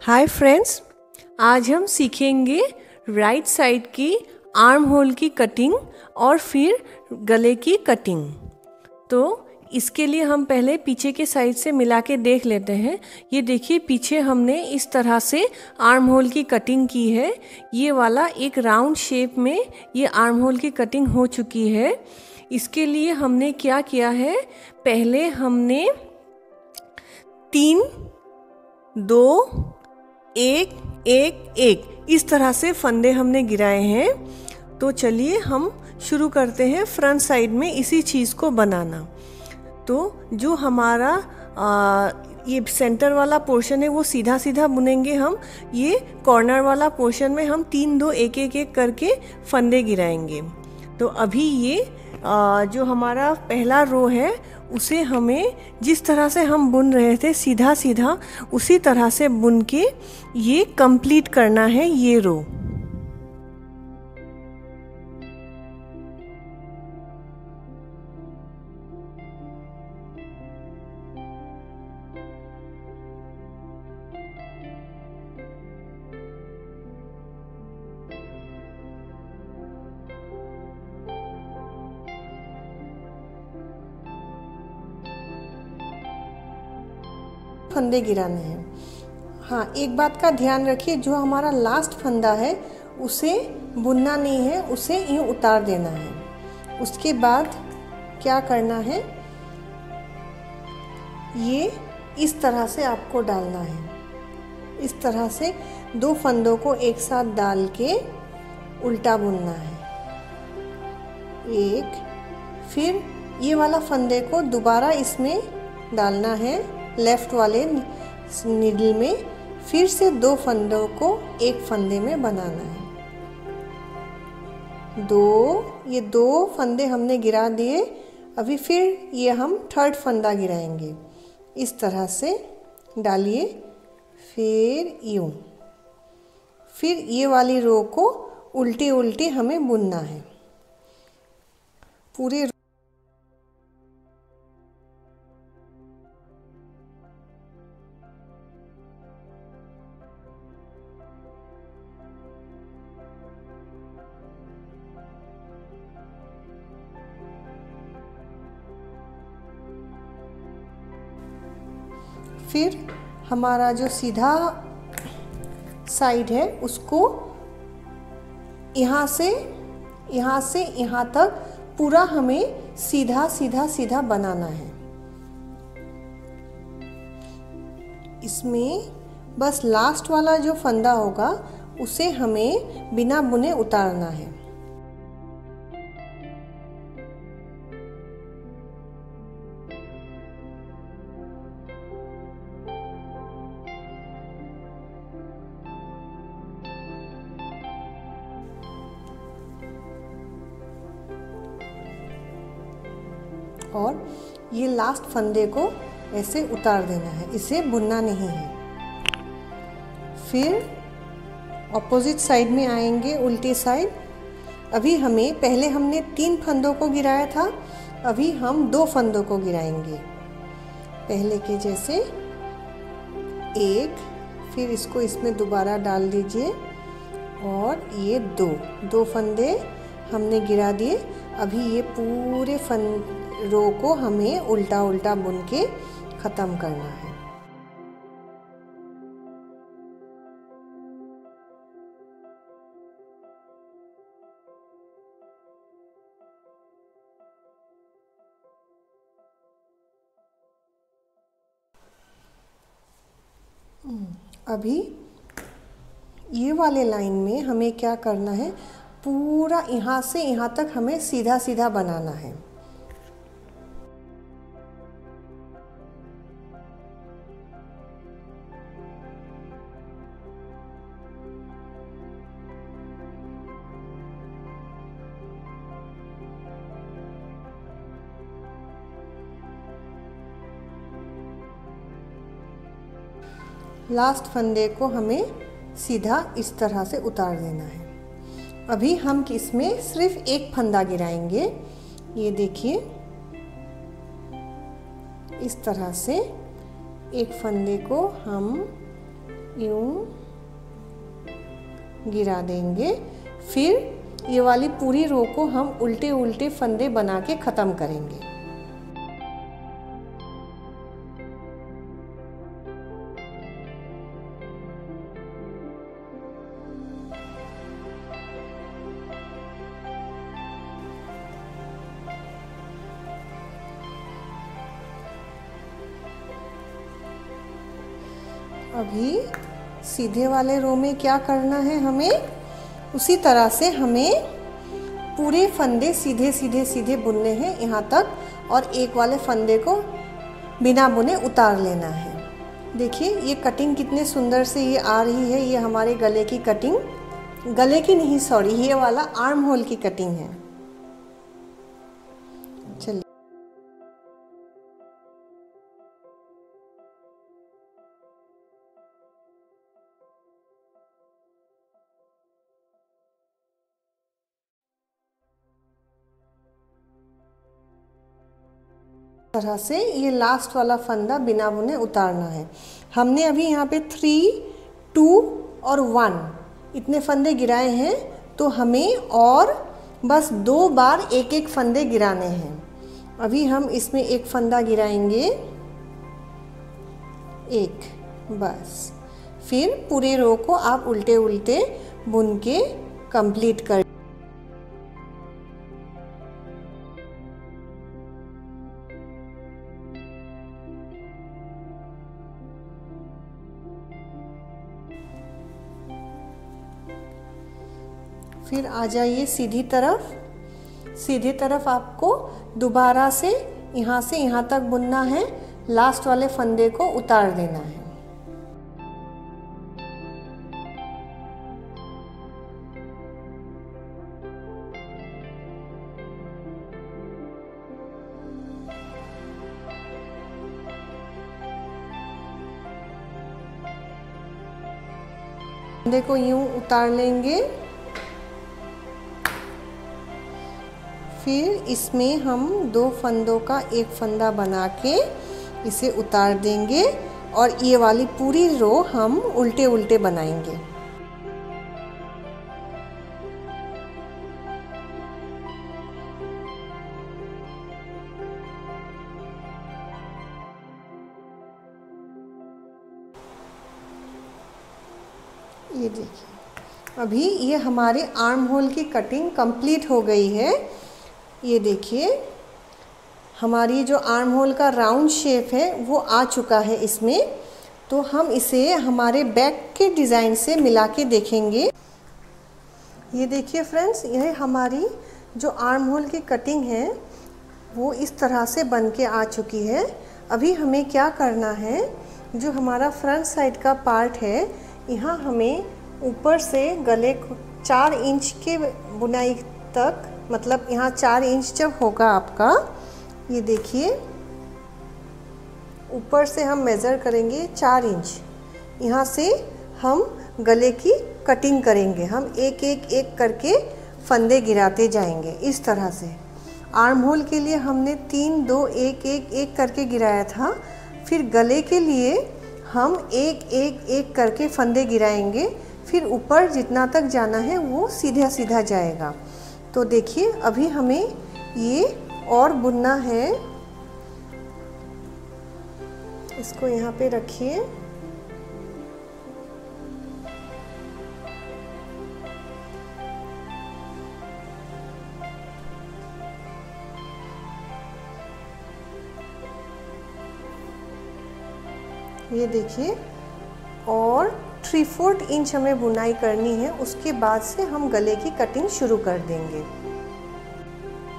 Hi friends आज हम सीखेंगे राइट साइड की आर्म होल की कटिंग और फिर गले की कटिंग तो इसके लिए हम पहले पीछे के साइड से मिला के देख लेते हैं। ये देखिए, पीछे हमने इस तरह से आर्म होल की कटिंग की है। ये वाला एक राउंड शेप में ये आर्म होल की कटिंग हो चुकी है। इसके लिए हमने क्या किया है? पहले हमने तीन दो एक एक एक। इस तरह से फंदे हमने गिराए हैं। तो चलिए हम शुरू करते हैं फ्रंट साइड में इसी चीज़ को बनाना। तो जो हमारा आ, ये सेंटर वाला पोर्शन है वो सीधा सीधा बुनेंगे हम। ये कॉर्नर वाला पोर्शन में हम तीन दो एक एक एक करके फंदे गिराएँगे। तो अभी ये आ, जो हमारा पहला रो है उसे हमें जिस तरह से हम बुन रहे थे सीधा सीधा उसी तरह से बुन के ये कंप्लीट करना है ये रो। फंदे गिराने हैं। हाँ एक बात का ध्यान रखिए, जो हमारा लास्ट फंदा है, उसे बुनना नहीं है, उसे यूँ उतार देना है। उसके बाद क्या करना है? ये इस तरह से आपको डालना है। इस तरह से दो फंदों को एक साथ डाल के उल्टा बुनना है। एक, फिर ये वाला फंदे को दोबारा इसमें डालना है। लेफ़्ट वाले निडल में फिर से दो फंदों को एक फंदे में बनाना है। दो, ये दो फंदे हमने गिरा दिए, अभी फिर ये हम थर्ड फंदा गिराएँगे। इस तरह से डालिए, फिर यूँ। फिर ये वाली रो को उल्टी उल्टी हमें बुनना है। पूरे हमारा जो सीधा साइड है, उसको यहाँ से यहाँ से, यहाँ तक पूरा हमें सीधा सीधा सीधा बनाना है। इसमें बस लास्ट वाला जो फंदा होगा, उसे हमें बिना बुने उतारना है। और ये लास्ट फंदे को ऐसे उतार देना है। इसे बुनना नहीं है। फिर ऑपोजिट साइड में आएँगे, उल्टी साइड अभी हमें, पहले हमने तीन फंदों को गिराया था, अभी हम दो फंदों को गिराएँगे। पहले के जैसे एक, फिर इसको इसमें दोबारा डाल दीजिए और ये दो। दो फंदे हमने गिरा दिए। अभी ये पूरे फन रो को हमें उल्टा उल्टा बुन के ख़त्म करना है। अभी ये वाले लाइन में हमें क्या करना है? पूरा यहाँ से यहाँ तक हमें सीधा सीधा बनाना है। लास्ट फंदे को हमें सीधा इस तरह से उतार देना है। अभी हम इसमें सिर्फ़ एक फंदा गिराएँगे। ये देखिए। इस तरह से एक फंदे को हम यूँ गिरा देंगे। फिर ये वाली पूरी रो को हम उल्टे उल्टे फंदे बना के ख़त्म करेंगे। अभी सीधे वाले रो में क्या करना है हमें? उसी तरह से हमें पूरे फंदे सीधे सीधे सीधे बुनने हैं यहाँ तक और एक वाले फंदे को बिना बुने उतार लेना है। देखिए, ये कटिंग कितने सुंदर से ये आ रही है। ये हमारे गले की कटिंग गले की नहीं सॉरी ये वाला आर्म होल की कटिंग है। तरह से ये लास्ट वाला फंदा बिना बुने उतारना है। हमने अभी यहाँ पे थ्री टू और वन इतने फंदे गिराए हैं तो हमें और बस दो बार एक एक फंदे गिराने हैं। अभी हम इसमें एक फंदा गिराएँगे। एक, बस। फिर पूरे रो को आप उल्टे उल्टे बुन के कंप्लीट कर फिर आ जाइए सीधी तरफ़। सीधी तरफ़ आपको दोबारा से यहाँ से यहाँ तक बुनना है। लास्ट वाले फंदे को उतार देना है। फंदे को यूँ उतार लेंगे। फिर इसमें हम दो फंदों का एक फंदा बना के इसे उतार देंगे और ये वाली पूरी रो हम उल्टे उल्टे बनाएँगे। ये देखिए, अभी ये हमारे आर्म होल की कटिंग कंप्लीट हो गई है। ये देखिए, हमारी जो आर्म होल का राउंड शेप है, वो आ चुका है इसमें। तो हम इसे हमारे बैक के डिज़ाइन से मिला के देखेंगे। ये देखिए फ्रेंड्स यह हमारी जो आर्म होल की कटिंग है, वो इस तरह से बन के आ चुकी है। अभी हमें क्या करना है, जो हमारा फ्रंट साइड का पार्ट है, यहाँ हमें ऊपर से गले चार इंच के बुनाई तक मतलब यहाँ चार इंच जब होगा आपका, ये देखिए, ऊपर से हम मेज़र करेंगे चार इंच। यहाँ से हम गले की कटिंग करेंगे। हम एक एक एक करके फंदे गिराते जाएँगे इस तरह से। आर्म होल के लिए हमने तीन, दो, एक एक एक करके गिराया था। फिर गले के लिए हम एक एक एक करके फंदे गिराएँगे। फिर ऊपर जितना तक जाना है वो सीधा सीधा जाएगा। तो देखिए, अभी हमें ये और बुनना है। इसको यहाँ पे रखिए। ये देखिए, और थ्री फोर्थ इंच हमें बुनाई करनी है, उसके बाद से हम गले की कटिंग शुरू कर देंगे।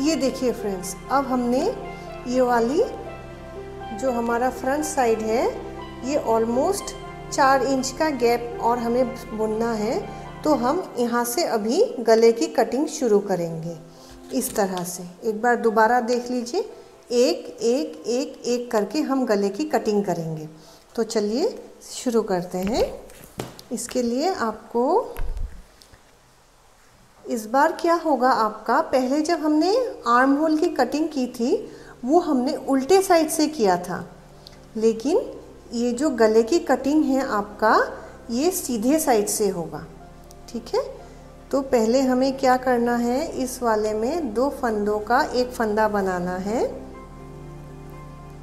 ये देखिए फ्रेंड्स अब हमने ये वाली जो हमारा फ्रंट साइड है, ये ऑलमोस्ट चार इंच का गैप और हमें बुनना है तो हम यहाँ से अभी गले की कटिंग शुरू करेंगे। इस तरह से, एक बार दोबारा देख लीजिए, एक एक एक एक करके हम गले की कटिंग करेंगे। तो चलिए शुरू करते हैं। इसके लिए आपको इस बार क्या होगा आपका? पहले जब हमने आर्म होल की कटिंग की थी, वो हमने उल्टे साइड से किया था। लेकिन ये जो गले की कटिंग है आपका, ये सीधे साइड से होगा। ठीक है? तो पहले हमें क्या करना है? इस वाले में दो फंदों का एक फंदा बनाना है।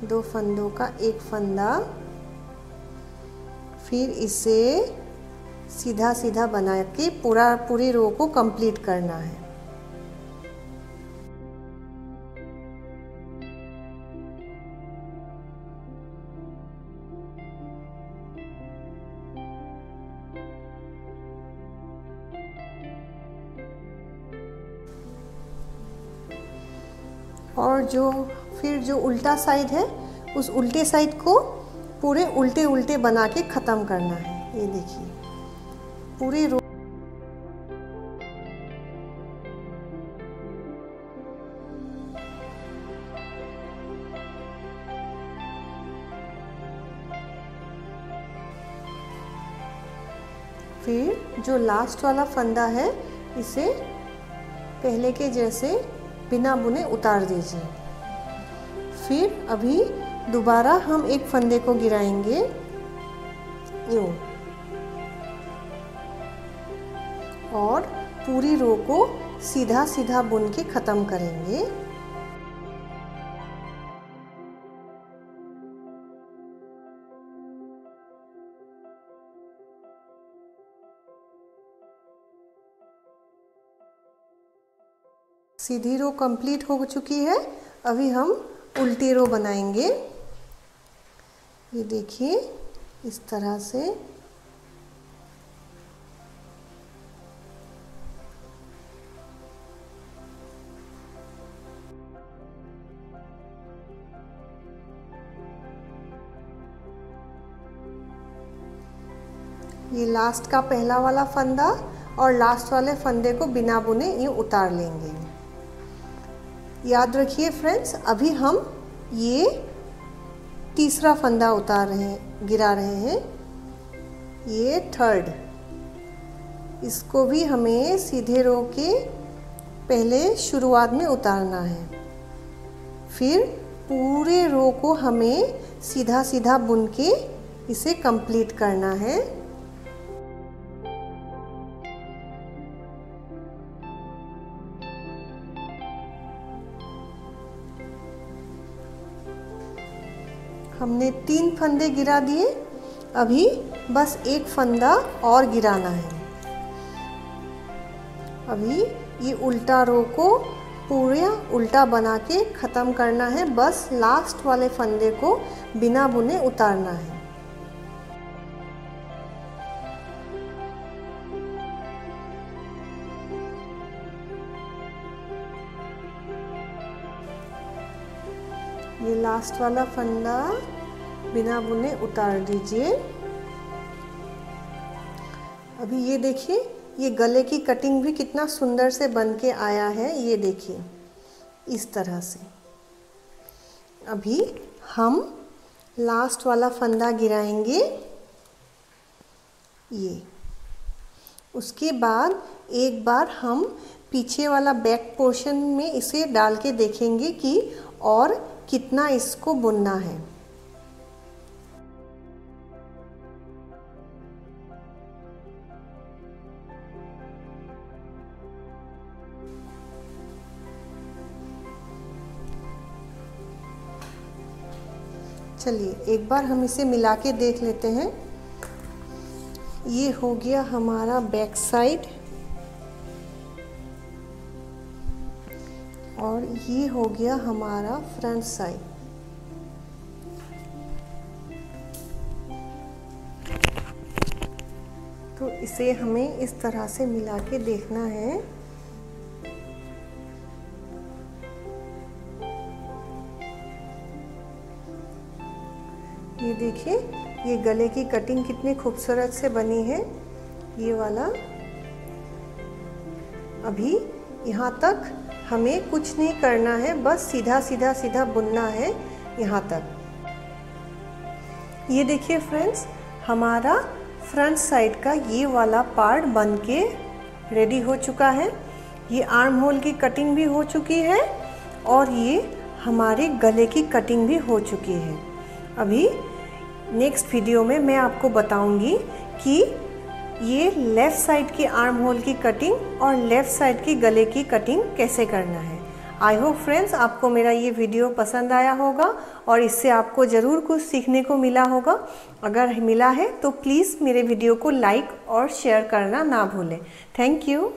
दो फंदों का एक फंदा। फिर इसे सीधा सीधा बना के पूरा, पूरी रो को कंप्लीट करना है। और जो, फिर जो उल्टा साइड है, उस उल्टे साइड को पूरे उल्टे उल्टे बना के ख़त्म करना है। ये देखिए। पूरी रो फिर जो लास्ट वाला फंदा है, इसे पहले के जैसे बिना बुने उतार दीजिए। फिर अभी दोबारा हम एक फंदे को गिराएँगे। यूँ। और पूरी रो को सीधा सीधा बुन के ख़त्म करेंगे। सीधी रो कंप्लीट हो चुकी है। अभी हम उल्टी रो बनाएँगे। ये देखिए, इस तरह से ये लास्ट का पहला वाला फंदा और लास्ट वाले फंदे को बिना बुने ये उतार लेंगे। याद रखिए फ्रेंड्स अभी हम ये तीसरा फंदा उतार रहे हैं, गिरा रहे हैं। ये थर्ड इसको भी हमें सीधे रो के पहले शुरुआत में उतारना है। फिर पूरे रो को हमें सीधा सीधा बुन के इसे कंप्लीट करना है। हमने तीन फंदे गिरा दिए, अभी बस एक फंदा और गिराना है। अभी ये उल्टा रो को पूरा उल्टा बना के ख़त्म करना है, बस लास्ट वाले फंदे को बिना बुने उतारना है। ये लास्ट वाला फंदा बिना बुने उतार दीजिए। अभी ये देखिए, ये गले की कटिंग भी कितना सुंदर से बन के आया है, ये देखिए, इस तरह से। अभी हम लास्ट वाला फंदा गिराएँगे, ये। उसके बाद एक बार हम पीछे वाला बैक पोर्शन में इसे डाल के देखेंगे कि और कितना इसको बुनना है। चलिए, एक बार हम इसे मिला के देख लेते हैं। ये हो गया हमारा बैक साइड। और ये हो गया हमारा फ्रंट साइड तो इसे हमें इस तरह से मिला के देखना है। ये देखिए, ये गले की कटिंग कितनी खूबसूरत से बनी है। ये वाला। अभी यहाँ तक हमें कुछ नहीं करना है, बस सीधा सीधा सीधा बुनना है यहाँ तक। ये देखिए फ्रेंड्स हमारा फ्रंट साइड का ये वाला पार्ट बन के रेडी हो चुका है। ये आर्म होल की कटिंग भी हो चुकी है और ये हमारे गले की कटिंग भी हो चुकी है। अभी नेक्स्ट वीडियो में मैं आपको बताऊँगी कि ये लेफ़्ट साइड की आर्म होल की कटिंग और लेफ़्ट साइड की गले की कटिंग कैसे करना है? आई होप फ्रेंड्स आपको मेरा ये वीडियो पसंद आया होगा और इससे आपको ज़रूर कुछ सीखने को मिला होगा। अगर मिला है तो प्लीज़ मेरे वीडियो को लाइक और शेयर करना ना भूलें। Thank you